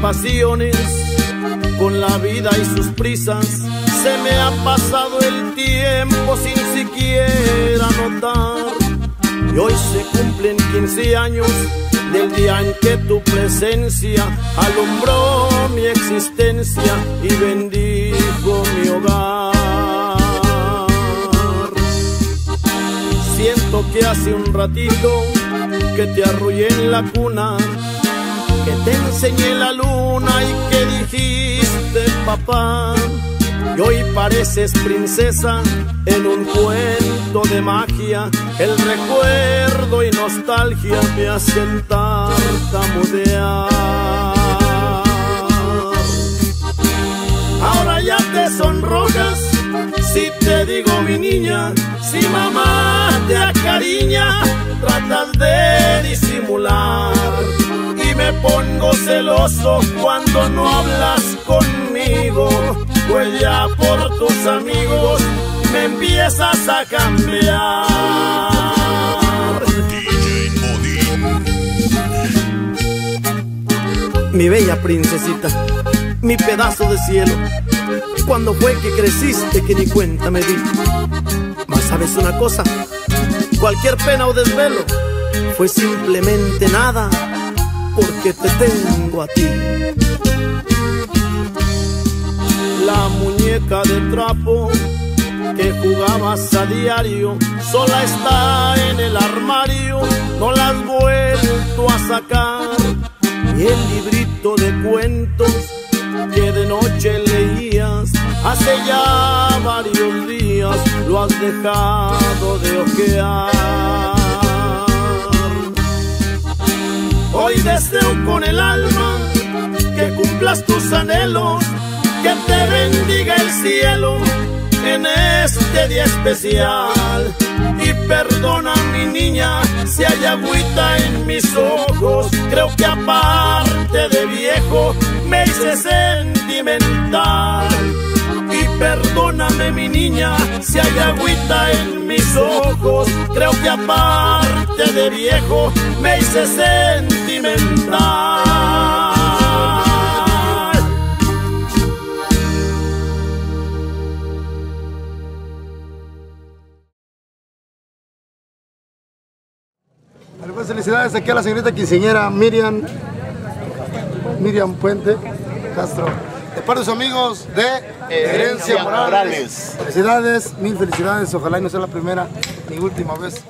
pasiones, con la vida y sus prisas, se me ha pasado el tiempo sin siquiera notar. Y hoy se cumplen 15 años del día en que tu presencia alumbró mi existencia y bendijo mi hogar. Siento que hace un ratito que te arrullé en la cuna, que te enseñé la luna y que dijiste papá. Y hoy pareces princesa en un cuento de magia. El recuerdo y nostalgia me hacen tartamudear. Ahora ya te sonrojas si te digo mi niña, si mamá te acariña, tratas de disimular. Me pongo celoso cuando no hablas conmigo, pues ya por tus amigos me empiezas a cambiar. Mi bella princesita, mi pedazo de cielo, cuando fue que creciste que ni cuenta me di. Mas sabes una cosa, cualquier pena o desvelo fue simplemente nada porque te tengo a ti. La muñeca de trapo que jugabas a diario sola está en el armario, no la has vuelto a sacar. Y el librito de cuentos que de noche leías hace ya varios días lo has dejado de ojear. Hoy deseo con el alma que cumplas tus anhelos, que te bendiga el cielo en este día especial. Y perdona mi niña si hay agüita en mis ojos, creo que aparte de viejo me hice sentimental. Y perdóname mi niña si hay agüita en mis ojos, creo que aparte de viejo me hice sentimental. Bueno, pues felicidades aquí a la señorita quinceañera Miriam, Miriam Puente Castro. De parte de sus amigos de Herencia Morales. Felicidades, mil felicidades. Ojalá y no sea la primera ni última vez.